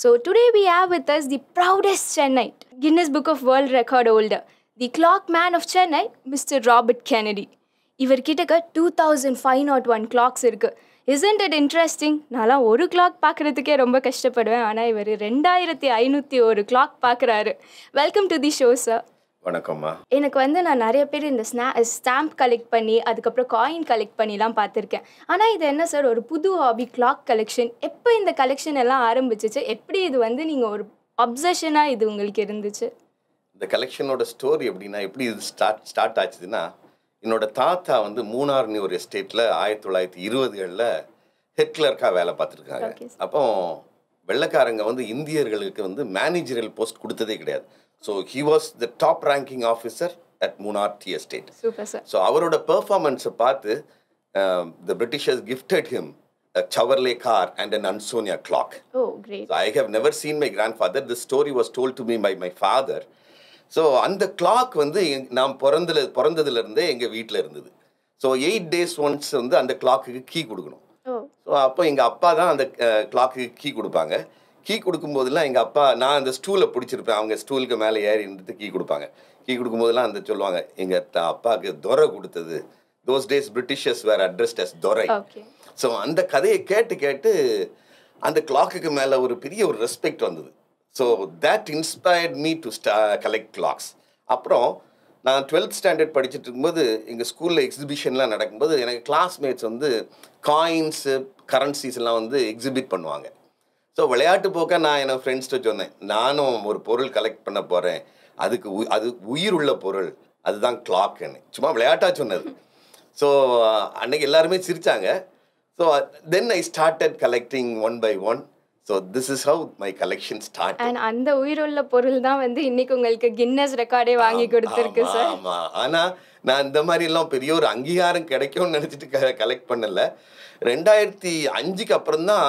So today we have with us the proudest Chennai Guinness book of world Record holder, the clock man of Chennai mister Robert Kennedy இவர் கிட்டக்க two thousand five not one clocks இருக்குது isn't it interesting நான்லாம் ஒரு clock பார்க்குறதுக்கே ரொம்ப கஷ்டப்படுவேன் ஆனால் இவர் ரெண்டாயிரத்தி ஐநூற்றி ஒரு கிளாக் பார்க்குறாரு welcome to the show sir வணக்கம்மா. எனக்கு வந்து நான் நிறைய பேர் இந்த ஸ்னா ஸ்டாம்ப் கலெக்ட் பண்ணி அதுக்கப்புறம் காயின் கலெக்ட் பண்ணிலாம் பார்த்துருக்கேன். ஆனால் இது என்ன சார் ஒரு புது ஹாபி கிளாக் கலெக்ஷன் எப்போ இந்த கலெக்ஷன் எல்லாம் ஆரம்பிச்சிச்சு? எப்படி இது வந்து நீங்கள் ஒரு அப்சஷனாக இது உங்களுக்கு இருந்துச்சு? இந்த கலெக்ஷனோட ஸ்டோரி எப்படின்னா எப்படி இது ஸ்டார்ட் ஸ்டார்ட் ஆச்சுதுன்னா என்னோட தாத்தா வந்து மூணார்னு ஒரு எஸ்டேட்டில் ஆயிரத்தி தொள்ளாயிரத்தி இருபதுகளில் ஹெட் கிளர்க்காக வேலை பார்த்துருக்காங்க. அப்போ வெள்ளைக்காரங்க வந்து இந்தியர்களுக்கு வந்து மேனேஜரல் போஸ்ட் கொடுத்ததே கிடையாது. So he was the top ranking officer at Munnar tea estate so அவரோட பெர்ஃபார்மன்ஸை பார்த்து the Britishers gifted him Chevrolet car and an Ansonia clock oh great So I have never seen my grandfather. This story was told to me by my father. So அந்த clock வந்து நான் பிறந்தல பிறந்ததுலேருந்தே எங்கள் வீட்டில் இருந்தது. So eight days once வந்து அந்த கிளாக்குக்கு key கொடுக்கணும். ஸோ அப்போ எங்கள் அப்பா தான் அந்த கிளாக்கு கீ கொடுப்பாங்க. கீ கொடுக்கும்போதெல்லாம் எங்கள் அப்பா நான் அந்த ஸ்டூலை பிடிச்சிருப்பேன். அவங்க ஸ்டூலுக்கு மேலே ஏறி இருந்துட்டு கீ கொடுப்பாங்க. கீ கொடுக்கும்போதெல்லாம் அந்த சொல்லுவாங்க எங்கள் அப்பாவுக்கு துரை கொடுத்தது. Those days Britishers were addressed as Durai. So அந்த கதையை கேட்டு கேட்டு அந்த கிளாக்குக்கு மேலே ஒரு பெரிய ஒரு ரெஸ்பெக்ட் வந்தது. So that inspired me to start collect clocks அப்புறம் நான் டுவெல்த் ஸ்டாண்டர்ட் படிச்சுட்டு இருக்கும்போது எங்கள் ஸ்கூலில் எக்ஸிபிஷன்லாம் நடக்கும்போது எனக்கு கிளாஸ்மேட்ஸ் வந்து காயின்ஸு கரன்சிஸ் எல்லாம் வந்து எக்ஸிபிட் பண்ணுவாங்க. ஸோ விளையாட்டு போக்க நான் என் ஃப்ரெண்ட்ஸ்கிட்ட சொன்னேன். நானும் ஒரு பொருள் கலெக்ட் பண்ண போகிறேன் அதுக்கு உ- அது உயிர் உள்ள பொருள். அதுதான் கிளாக்குன்னு சும்மா விளையாட்டாக சொன்னது. ஸோ அன்னைக்கு எல்லாருமே சிரிச்சாங்க. So then I started collecting one by one so this is how my collection start and அந்த உயிருள்ள பொருள் தான் வந்து இன்னைக்கு உங்களுக்கு கின்னஸ் ரெக்கார்டே வாங்கி கொடுத்துருக்கு சார் ஆமா. ஆனா நான் இந்த மாதிரி எல்லாம் பெரிய ஒரு அங்கீகாரம் கிடைக்கும்னு நினைச்சிட்டு கலெக்ட் பண்ணல. ரெண்டாயிரத்தி அஞ்சுக்கு அப்புறம் தான்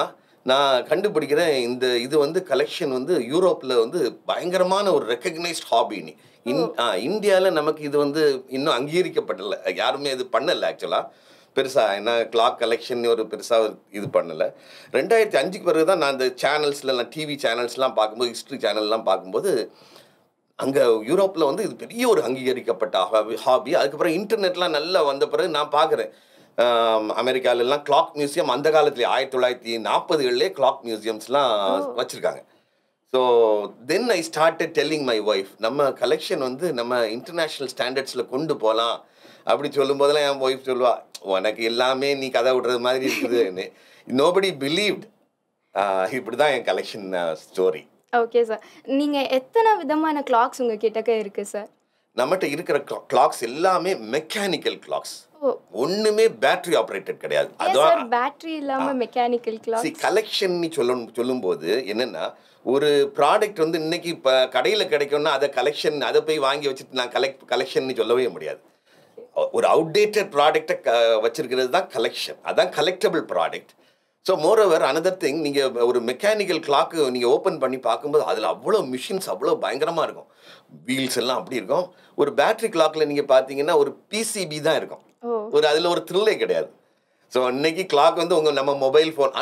நான் கண்டுபிடிக்கிறேன் இந்த இது வந்து கலெக்ஷன் வந்து யூரோப்ல வந்து பயங்கரமான ஒரு ரெக்கக்னைஸ்ட் ஹாபின்னு இன் இந்தியாவில் நமக்கு இது வந்து இன்னும் அங்கீகரிக்கப்படலை. யாருமே இது பண்ணல ஆக்சுவலாக பெருசாக என்ன கிளாக் கலெக்ஷன் ஒரு பெருசாக இது பண்ணலை. ரெண்டாயிரத்தி அஞ்சுக்கு பிறகு தான் நான் இந்த சேனல்ஸில் நான் டிவி சேனல்ஸ்லாம் பார்க்கும்போது ஹிஸ்ட்ரி சேனல்லாம் பார்க்கும்போது அங்கே யூரோப்பில் வந்து இது பெரிய ஒரு அங்கீகரிக்கப்பட்ட ஹாபி ஹாபி அதுக்கப்புறம் இன்டர்நெட்லாம் நல்லா வந்த பிறகு நான் பார்க்குறேன். அமெரிக்காலெல்லாம் கிளாக் மியூசியம் அந்த காலத்துலேயே ஆயிரத்தி தொள்ளாயிரத்தி நாற்பதுகளிலே கிளாக் மியூசியம்ஸ்லாம் வச்சுருக்காங்க. So then I started telling my wife நம்ம கலெக்ஷன் வந்து நம்ம இன்டர்நேஷ்னல் ஸ்டாண்டர்ட்ஸில் கொண்டு போகலாம் அப்படி சொல்லும் போதெல்லாம் என் ஒய்ஃப் சொல்லுவா உனக்கு எல்லாமே நீ கதை விடுறது மாதிரி இருக்குதுன்னு நோபடி பிலீவ்ட் இப்படி தான் என் கலெக்ஷன் ஸ்டோரி ஓகே சார் நீங்கள் எத்தனை விதமான கிளாக்ஸ் உங்கள் கிட்டக்க இருக்கு சார் நம்மகிட்ட இருக்கிற கிளாக்ஸ் எல்லாமே மெக்கானிக்கல் கிளாக்ஸ் ஒண்ணுமே பேட்டரி ஆப்ரேட்டட் கிடையாது. அதான் பேட்டரி இல்லாமல் மெக்கானிக்கல் கிளாக் கலெக்ஷன் சொல்லும் சொல்லும்போது என்னன்னா ஒரு ப்ராடக்ட் வந்து இன்னைக்கு இப்போ கடையில் கிடைக்கும்னா அதை கலெக்ஷன் அதை போய் வாங்கி வச்சுட்டு நான் கலெக்ட் கலெக்ஷன் சொல்லவே முடியாது. ஒரு அவுடேட்டட் ப்ராடக்டை க வச்சிருக்கிறது தான் கலெக்ஷன் அதான் collectible product so moreover another thing நீங்கள் ஒரு மெக்கானிக்கல் கிளாக்கு நீங்கள் ஓப்பன் பண்ணி பார்க்கும்போது அதில் அவ்வளோ மிஷின்ஸ் அவ்வளோ பயங்கரமாக இருக்கும். வீல்ஸ் எல்லாம் அப்படி இருக்கும். ஒரு பேட்டரி கிளாக்கில் நீங்கள் பார்த்தீங்கன்னா ஒரு பிசிபி தான் இருக்கும். ஒரு அதில் ஒரு த்ரில்லே கிடையாது. ஸோ இன்னைக்கு கிளாக் வந்து உங்கள் நம்ம mobile phone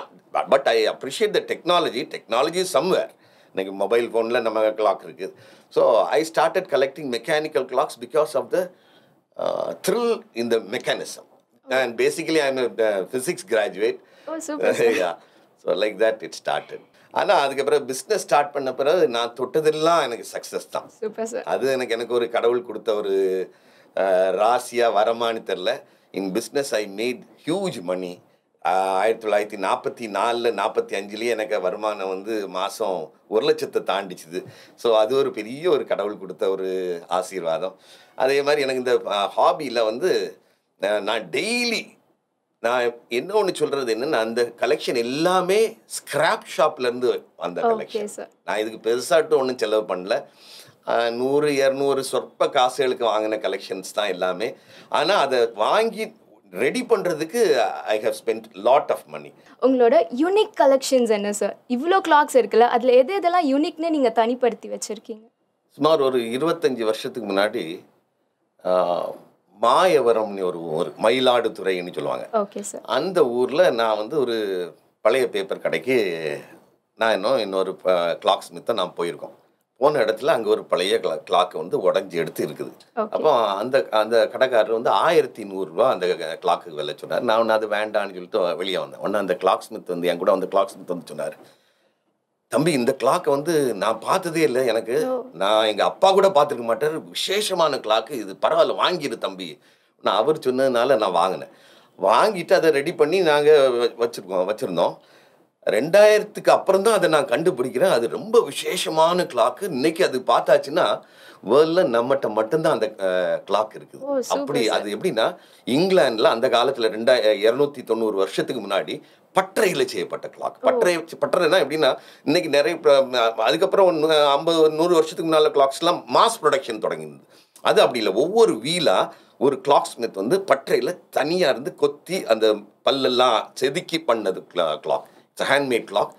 but I appreciate the technology technology somewhere இன்னைக்கு மொபைல் ஃபோனில் நம்ம கிளாக் இருக்குது so I started collecting mechanical clocks because of the thrill in the mechanism and basically I am physics graduate so like that it started ஆனால் அதுக்கப்புறம் business start பண்ண பிறகு நான் தொட்டதெல்லாம் எனக்கு சக்ஸஸ் தான். சூப்பர் சார் அது எனக்கு எனக்கு ஒரு கடவுள் கொடுத்த ஒரு அஹ், ராசியா வரமான்னு தெரில in business I made huge money ஆயிரத்தி தொள்ளாயிரத்தி நாற்பத்தி நாலில் நாற்பத்தி அஞ்சுலேயே எனக்கு வருமானம் வந்து மாதம் ஒரு லட்சத்தை தாண்டிச்சுது. ஸோ அது ஒரு பெரிய ஒரு கடவுள் கொடுத்த ஒரு ஆசீர்வாதம். அதே மாதிரி எனக்கு இந்த ஹாபியில் வந்து நான் டெய்லி நான் என்ன ஒன்று சொல்கிறது என்னன்னா அந்த கலெக்ஷன் எல்லாமே ஸ்கிராப் ஷாப்லேருந்து அந்த கலெக்ஷன் நான் இதுக்கு பெருசாட்டும் ஒன்றும் செலவு பண்ணல. நூறு இரநூறு சொற்ப காசுகளுக்கு வாங்கின கலெக்ஷன்ஸ் தான் எல்லாமே. ஆனால் அதை வாங்கி ரெடி பண்ணுறதுக்கு I have spend lot of money உங்களோட யூனிக் கலெக்ஷன்ஸ் என்ன சார் இவ்வளோ கிளாக்ஸ் இருக்குல்ல அதில் எது எதெல்லாம் யூனிக்னு நீங்கள் தனிப்படுத்தி வச்சுருக்கீங்க? சுமார் ஒரு இருபத்தஞ்சி வருஷத்துக்கு முன்னாடி மாயவரம்னு ஒரு ஊர் மயிலாடுதுறைன்னு சொல்லுவாங்க. அந்த ஊரில் நான் வந்து ஒரு பழைய பேப்பர் கடைக்கு நான் இன்னும் இன்னொரு கிளாக் ஸ்மித்தை நான் போயிருக்கோம். போன இடத்துல அங்கே ஒரு பழைய கிளாக் வந்து உடஞ்சி எடுத்து இருக்குது. அப்போ அந்த அந்த கடைக்காரர் வந்து ஆயிரத்தி நூறுரூவா அந்த கிளாக்கு விலை சொன்னார். நான் அது வேண்டான்னு சொல்லிட்டு வெளியே வந்தேன். ஒன்று அந்த கிளாக் ஸ்மித் வந்து என் கூட வந்து கிளாக் ஸ்மித் வந்து சொன்னார். தம்பி இந்த கிளாக்கை வந்து நான் பார்த்ததே இல்லை. எனக்கு நான் எங்கள் அப்பா கூட பார்த்துருக்க மாட்டார். விசேஷமான கிளாக்கு இது பரவாயில்ல வாங்கிடு தம்பி. நான் அவர் சொன்னதுனால நான் வாங்கினேன். வாங்கிட்டு அதை ரெடி பண்ணி நாங்கள் வச்சுருக்கோம் வச்சுருந்தோம். ரெண்டாயிரத்துக்கு அப்புறம் தான் அதை நான் கண்டுபிடிக்கிறேன். அது ரொம்ப விசேஷமான கிளாக்கு இன்னைக்கு அது பார்த்தாச்சுன்னா வேர்ல்டில் நம்மகிட்ட மட்டும்தான் அந்த கிளாக் இருக்குது. அப்படி. அது எப்படின்னா இங்கிலாந்துல அந்த காலத்துல ரெண்டா இரநூத்தி தொண்ணூறு வருஷத்துக்கு முன்னாடி பட்டறையில் செய்யப்பட்ட கிளாக் பட்டறை பட்டறைனா எப்படின்னா இன்னைக்கு நிறைய அதுக்கப்புறம் ஒன்று ஐம்பது நூறு வருஷத்துக்கு முன்னால கிளாக்ஸ்லாம் மாஸ் ப்ரொடக்ஷன் தொடங்கினது. அது அப்படி இல்லை. ஒவ்வொரு வீலா ஒரு கிளாக் ஸ்மித் வந்து பட்டறையில் தனியாக இருந்து கொத்தி அந்த பல்லெல்லாம் செதுக்கி பண்ணது clock it's handmade clock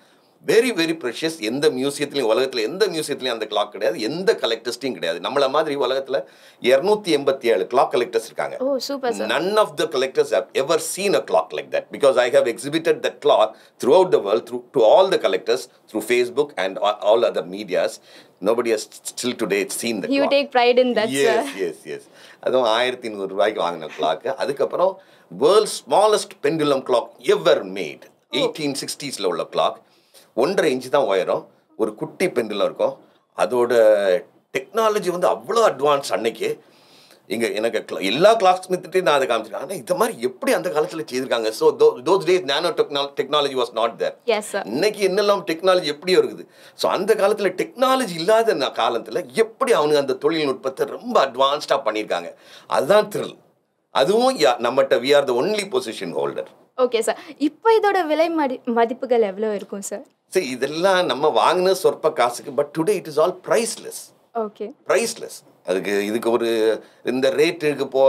very very precious எந்த மியூசியத்துலையும் உலகத்தில் எந்த மியூசியத்துலையும் அந்த கிளாக் கிடையாது. எந்த கலெக்டர்ஸ்டையும் கிடையாது. நம்மள மாதிரி உலகத்தில் இரநூத்தி எண்பத்தி ஏழு கிளாக் கலெக்டர்ஸ் இருக்காங்க. None of the collectors have ever seen a clock like that because I have exhibited that clock throughout the world through to all the collectors through Facebook and a- all other medias. Nobody has still today seen the you. Take pride in that sir yes, yes. அதுவும் ஆயிரத்தி நூறு ரூபாய்க்கு வாங்கின clock அதுக்கப்புறம் world smallest pendulum clock ever made eighteen சிக்ஸ்டீஸில் உள்ள clock ஒன்றரை inch தான் உயரம். ஒரு குட்டி பெண்டுலம் இருக்கும். அதோட டெக்னாலஜி வந்து அவ்வளோ அட்வான்ஸ் அன்னைக்கு. இங்கே எனக்கு எல்லா கிளாக் ஸ்மித்ட்டையும் நான் அதை காமிச்சிருக்கேன். ஆனால் இந்த மாதிரி எப்படி அந்த காலத்தில் செய்திருக்காங்க? So those days nano technology technology was not there இன்னைக்கு என்னெல்லாம் டெக்னாலஜி எப்படியோ இருக்குது. ஸோ அந்த காலத்தில் டெக்னாலஜி இல்லாத காலத்துல எப்படி அவனுங்க அந்த தொழில்நுட்பத்தை ரொம்ப அட்வான்ஸ்டாக பண்ணியிருக்காங்க? அதுதான் த்ரில் அதுவும் நம்மகிட்ட we are the only position holder okay sir இப்போ இதோட விலை மதி மதிப்புகள் எவ்வளோ இருக்கும் சார் சரி இதெல்லாம் நம்ம வாங்கின சொற்ப காசுக்கு but today it is all priceless okay priceless அதுக்கு இதுக்கு ஒரு இந்த ரேட்டுக்கு போ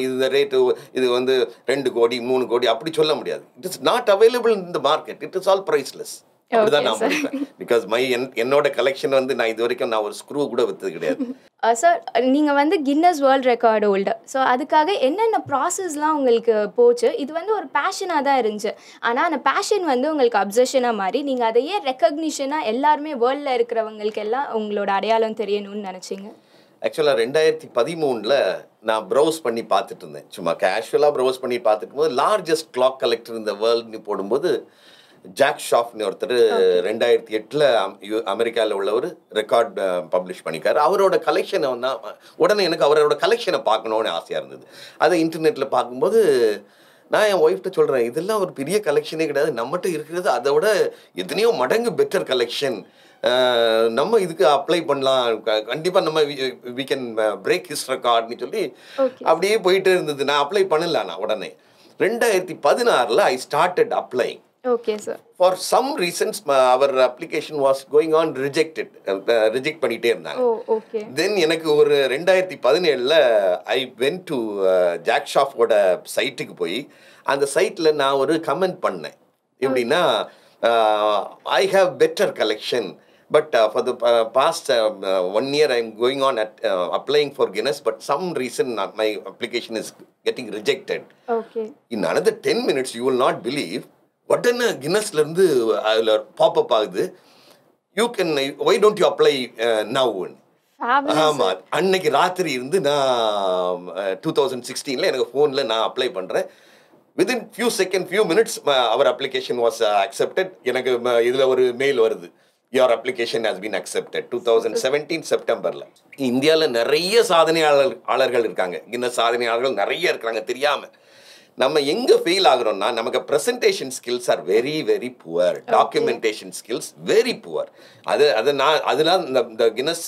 இந்த ரேட்டு இது வந்து ரெண்டு கோடி மூணு கோடி அப்படி சொல்ல முடியாது. It is not available in the market it is all priceless அப்படிதான் நான். முடிப்பேன். பிகாஸ் மை என்னோட கலெக்ஷன் வந்து நான் இது வரைக்கும் நான் ஒரு ஸ்க்ரூ கூட வித்தது கிடையாது. சார் நீங்கள் வந்து Guinness world record holder so அதுக்காக என்னென்ன ப்ராசஸ்லாம் உங்களுக்கு போச்சு? இது வந்து ஒரு பேஷனாக தான் இருந்துச்சு. ஆனால் அந்த பேஷன் வந்து உங்களுக்கு அப்சஷனாக மாறி நீங்கள் அதையே ரெக்கக்னிஷனாக எல்லாருமே வேர்ல்டில் இருக்கிறவங்களுக்கு எல்லாம் உங்களோட அடையாளம் தெரியணும்னு நினச்சிங்க? ஆக்சுவலாக ரெண்டாயிரத்தி பதிமூணில் நான் ப்ரௌஸ் பண்ணி பார்த்துட்டு இருந்தேன். சும்மா கேஷுவலாக ப்ரௌஸ் பண்ணி பார்த்துட்டு போது லார்ஜஸ்ட் கிளாக் கலெக்டர் இந்த வேர்ல்டுன்னு போடும்போது ஜாக் ஷாஃப்னு ஒருத்தர் ரெண்டாயிரத்தி எட்டில் அமெரிக்காவில் உள்ளவர் ரெக்கார்ட் பப்ளிஷ் பண்ணிக்காரு அவரோட கலெக்ஷனை வந்து உடனே எனக்கு அவரோட கலெக்ஷனை பார்க்கணுன்னு ஆசையாக இருந்தது. அதை இன்டர்நெட்டில் பார்க்கும்போது நான் என் ஒய்ஃப்ட்ட சொல்கிறேன் இதெல்லாம் ஒரு பெரிய கலெக்ஷனே கிடையாது. நம்மகிட்ட இருக்கிறது அதை விட எத்தனையோ மடங்கு பெட்டர் கலெக்ஷன் நம்ம இதுக்கு அப்ளை பண்ணலாம். க- கண்டிப்பா நம்ம வி கேன் பிரேக் ஹிஸ் ரெக்கார்ட்னு சொல்லி. அப்படியே போயிட்டு இருந்தது. நான் அப்ளை பண்ணல நான் உடனே. ரெண்டாயிரத்தி பதினாறில் I started apply okay sir for some reasons our application was going on rejected reject பண்ணிட்டே இருந்தாங்க. தென் எனக்கு ஒரு ரெண்டாயிரத்தி பதினேழில் ஐ வென் டு ஜாக் ஷாஃபோட சைட்டுக்கு போய் அந்த சைட்டில் நான் ஒரு கமெண்ட் பண்ணேன். எப்படின்னா I have better collection but for the past one year I am going on at applying for Guinness but some reason my application is getting rejected in another ten minutes you will not believe உடனே கின்னஸ்லேருந்து அதில் pop up ஆகுது. You can why don't you apply நவ்னு ஆமா அன்னைக்கு ராத்திரி இருந்து நான் two thousand சிக்ஸ்டீனில் எனக்கு ஃபோனில் நான் அப்ளை பண்ணுறேன் within few second few minutes our application was accepted எனக்கு இதில் ஒரு மெயில் வருது. Your application has been accepted two thousand seventeen செப்டம்பரில் இந்தியாவில் நிறைய சாதனையாளர் ஆளர்கள் இருக்காங்க. இன்னும் சாதனையாளர்கள் நிறைய இருக்கிறாங்க தெரியாமல் நம்ம எங்கே ஃபெயில் ஆகுறோம்னா நமக்கு presentation skills are very very poor documentation skills very poor அது அது நான் அதெல்லாம் இந்த கின்னஸ்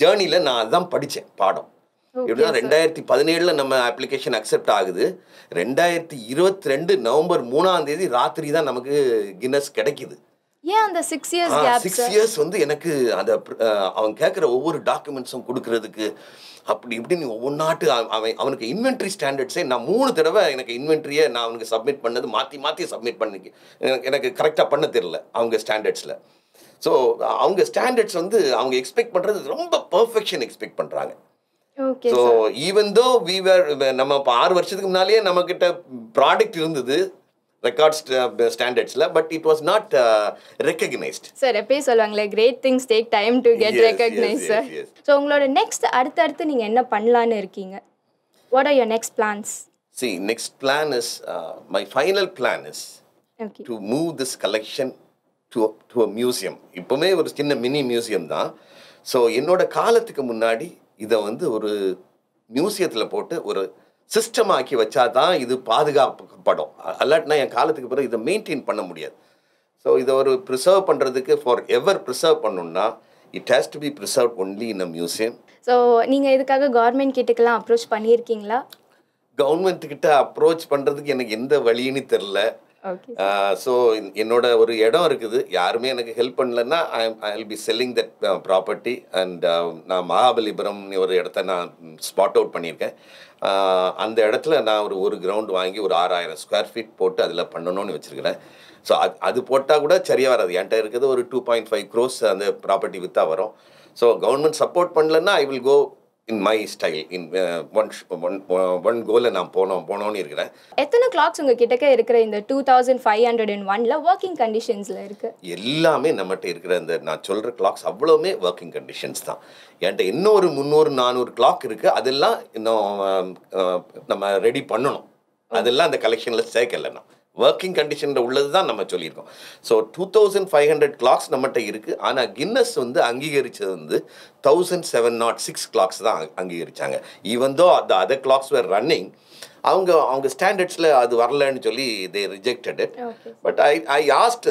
ஜேர்னியில் நான் அதுதான் படித்தேன் பாடம். எப்படின்னா ரெண்டாயிரத்தி பதினேழில் நம்ம அப்ளிகேஷன் அக்செப்ட் ஆகுது. ரெண்டாயிரத்தி இருபத்தி ரெண்டு நவம்பர் மூணாம் தேதி ராத்திரி தான் நமக்கு கின்னஸ் கிடைக்குது. ஏன் அந்த six years gap six years வந்து எனக்கு அந்த அவன் கேட்குற ஒவ்வொரு டாக்குமெண்ட்ஸும் கொடுக்கறதுக்கு அப்படி இப்படின்னு ஒவ்வொன்றாட்டு அவன் அவனுக்கு இன்வென்ட்ரி ஸ்டாண்டர்ட்ஸே நான் மூணு தடவை எனக்கு இன்வென்ட்ரியை நான் அவனுக்கு சப்மிட் பண்ணது மாற்றி மாற்றி சப்மிட் பண்ணி எனக்கு- எனக்கு கரெக்டாக பண்ண தெரியல அவங்க ஸ்டாண்டர்ட்ஸில் ஸோ அவங்க ஸ்டாண்டர்ட்ஸ் வந்து அவங்க எக்ஸ்பெக்ட் பண்ணுறது ரொம்ப பர்ஃபெக்ஷன் எக்ஸ்பெக்ட் பண்ணுறாங்க so even though we were நம்ம இப்போ ஆறு வருஷத்துக்கு முன்னாலேயே நம்மக்கிட்ட ப்ராடக்ட் இருந்தது record ஸ்டாண்டர்ட்ஸில் but it was not recognized sir எப்பயும் சொல்லுவாங்களே great things take time to get recognize sir. So உங்களோட நெக்ஸ்ட் அடுத்தடுத்து நீங்கள் என்ன பண்ணலான்னு இருக்கீங்க? What are your next plans see next plan is my final plan is to move this collection to to a museum இப்போவுமே ஒரு சின்ன mini museum தான். ஸோ என்னோட காலத்துக்கு முன்னாடி இதை வந்து ஒரு மியூசியத்தில் போட்டு ஒரு சிஸ்டம் ஆக்கி வச்சா தான் இது பாதுகாக்கப்படும். அல்லாட்டினா என் காலத்துக்கு பிறகு இதை மெயின்டைன் பண்ண முடியாது. ஸோ இதை ஒரு ப்ரிசர்வ் பண்ணுறதுக்கு ஃபார் எவர் ப்ரிசர்வ் பண்ணணும்னா it has to be preserve only in a museum so நீங்கள் இதுக்காக கவர்மெண்ட் கிட்டக்கெல்லாம் அப்ரோச் பண்ணியிருக்கீங்களா? கவர்மெண்ட் கிட்ட அப்ரோச் பண்ணுறதுக்கு எனக்கு எந்த வழின்னு தெரில ஸோ uh, என்னோட ஒரு இடம் இருக்குது. யாருமே எனக்கு ஹெல்ப் பண்ணலன்னா I I will be selling that property and நான் மகாபலிபுரம்னு ஒரு இடத்த நான் ஸ்பாட் அவுட் பண்ணியிருக்கேன். Uh, அந்த இடத்துல நான் ஒரு ஒரு கிரவுண்ட் வாங்கி ஒரு ஆறாயிரம் ஸ்கொயர் ஃபீட் போட்டு அதில் பண்ணணும்னு வச்சுருக்கிறேன். ஸோ அது அது போட்டால் கூட சரியாக வராது. என்கிட்ட இருக்கிறது ஒரு டூ பாயிண்ட் ஃபைவ் க்ரோஸ் அந்த ப்ராப்பர்ட்டி விற்றா வரும். ஸோ கவர்மெண்ட் சப்போர்ட் பண்ணலன்னா I will go in my style in one one one கோலில் நான் போனோம் போனோன்னு இருக்கிறேன். எத்தனை கிளாக்ஸ் உங்கள் கிட்டக்க இருக்கிற இந்த two thousand five hundred and ஒனில் ஒர்க்கிங் கண்டிஷன்ஸில் இருக்குது எல்லாமே நம்மகிட்ட இருக்கிற அந்த நான் சொல்கிற கிளாக்ஸ் அவ்வளோவுமே ஒர்க்கிங் கண்டிஷன்ஸ் தான். என்கிட்ட இன்னும் ஒரு முந்நூறு நானூறு கிளாக் இருக்குது அதெல்லாம் இன்னும் நம்ம ரெடி பண்ணணும். அதெல்லாம் அந்த கலெக்ஷனில் சேர்க்கல நான் ஒர்க்கிங் கண்டிஷனில் உள்ளது தான் நம்ம சொல்லியிருக்கோம். So two thousand five hundred clocks நம்மகிட்ட இருக்குது ஆனால் கின்னஸ் வந்து அங்கீகரித்தது வந்து thousand seven naught six clocks தான் அங்கீகரித்தாங்க அங்கீகரிச்சாங்க. Even though the other clocks were running அவங்க அவங்க ஸ்டாண்டர்ட்ஸில் அது வரலன்னு சொல்லி they rejected but I I asked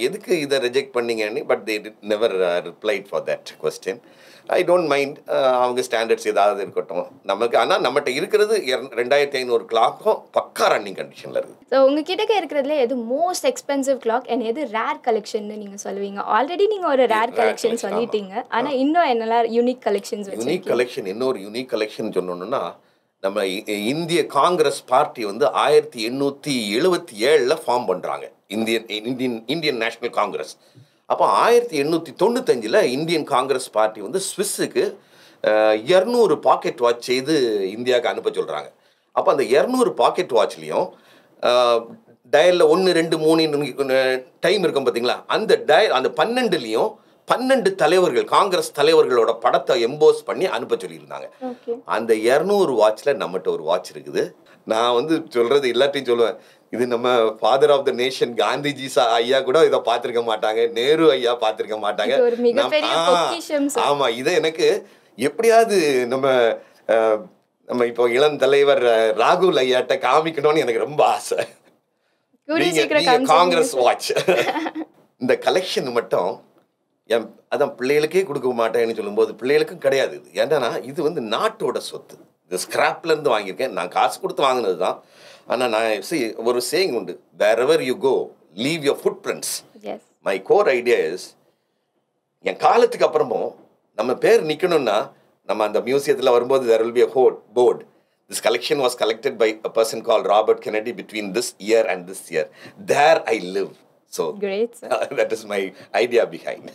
எதுக்கு இதை ரிஜெக்ட் பண்ணீங்கன்னு? But they never replied for that question I don't mind அவங்க ஸ்டாண்டர்ட்ஸ் ஏதாவது இருக்கட்டும். நமக்கு ஆனால் நம்மகிட்ட இருக்கிறது இர- ரெண்டாயிரத்தி ஐநூறு கிளாக்கும் பக்கா ரன்னிங் கண்டிஷனில் இருக்குது ஸோ உங்கள் கிட்டக்க இருக்கிறதுல எது மோஸ்ட் எக்ஸ்பென்சிவ் கிளாக் அண்ட் எது ரேர் கலெக்ஷன் நீங்கள் சொல்லுவீங்க. ஆல்ரெடி நீங்கள் ஒரு ரேர் கலெக்ஷன் சொல்லிட்டீங்க. ஆனால் இன்னும் என்னெல்லாம் யூனிக் கலெக்ஷன்ஸ் யூனிக் கலெக்ஷன் இன்னொரு யூனிக் கலெக்ஷன் சொன்னோம்னா நம்ம இந்திய காங்கிரஸ் பார்ட்டி வந்து ஆயிரத்தி எண்ணூற்றி எழுபத்தி ஏழில் ஃபார்ம் பண்ணுறாங்க Indian Indian Indian National Congress அப்போ ஆயிரத்தி எண்ணூற்றி தொண்ணூத்தஞ்சில் இந்தியன் காங்கிரஸ் பார்ட்டி வந்து ஸ்விஸ்ஸுக்கு இரநூறு பாக்கெட் வாட்ச் செய்து இந்தியாவுக்கு அனுப்ப சொல்கிறாங்க அப்போ அந்த இரநூறு பாக்கெட் வாட்ச்லேயும் டயலில் ஒன்று ரெண்டு மூணு டைம் இருக்கும் பார்த்தீங்களா அந்த டயல் அந்த பன்னெண்டுலேயும் பன்னெண்டு தலைவர்கள் காங்கிரஸ் தலைவர்களோட படத்தை எம்போஸ் பண்ணி அனுப்ப சொல்லியிருந்தாங்க. அந்த இரநூறு வாட்ச்சில் நம்மகிட்ட ஒரு வாட்ச் இருக்குது. நான் வந்து சொல்கிறது எல்லாத்தையும் சொல்லுவேன் இது நம்ம father of the nation Gandhiji சா ஐயா கூட இதை பார்த்துருக்க மாட்டாங்க நேரு ஐயா பார்த்துருக்க மாட்டாங்க. ஆமா இதை எனக்கு எப்படியாவது நம்ம நம்ம இப்போ இளம் தலைவர் ராகுல் ஐயாட்ட காமிக்கணும்னு எனக்கு ரொம்ப ஆசை. காங்கிரஸ். வாட்ச் இந்த கலெக்ஷன் மட்டும் என் அதான் பிள்ளைகளுக்கே கொடுக்க மாட்டேன்னு சொல்லும்போது பிள்ளைகளுக்கும் கிடையாது இது. ஏன்னா இது வந்து நாட்டோட சொத்து. இது ஸ்கிராப்ல இருந்து வாங்கியிருக்கேன். நான் காசு கொடுத்து வாங்கினது தான். ஆனால் நான் see, ஒரு சேயிங் உண்டு. Wherever you go leave your footprints. My core idea is என் காலத்துக்கு அப்புறமும் நம்ம பேர் நிற்கணும்னா நம்ம அந்த மியூசியத்தில் வரும்போது there will be a hoard board this collection was collected by a person call Robert Kennedy between this year and this year there I live so Great, sir. That is my idea behind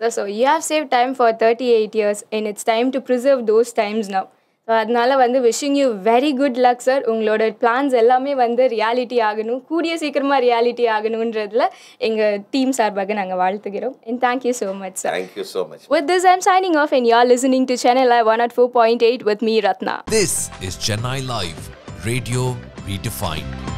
So, so you have saved time for 38 years and it's time to preserve those times now. So அதனால வந்து wishing you very good luck sir உங்களோட plans எல்லாமே வந்து reality ஆகணும் கூடிய சீக்கிரமாக reality ஆகணுன்றதுல எங்கள் team சார்பாக நாங்கள் வாழ்த்துகிறோம் and thank you so much sir. Thank you so much With this, I'm signing off and you're listening to Channel I 104.8 with me, Ratna. This is Chennai Live, Radio Redefined.